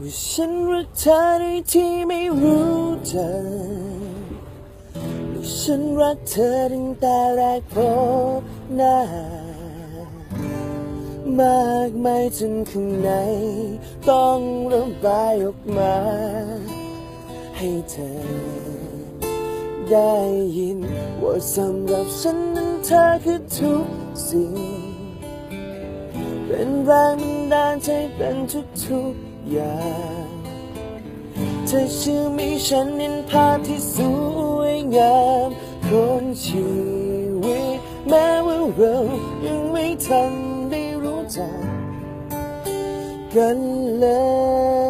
ว่าฉันรักเธอในที่ไม่รู้จักว่าฉันรักเธอตั้งแต่แรกพบหน้ามากมายจนข้างใน ต้องระบายออกมา ให้เธอ ได้ยิน ว่าสำหรับฉันนั้นเธอคือทุกสิ่ง เป็นแรงบัน ดาลใจเป็นทุกๆอย่างเธอชื่อมีฉันนินภาพที่สวยงามของชีวิตแม้ว่าเรายังไม่ทันได้รู้จักกันเลย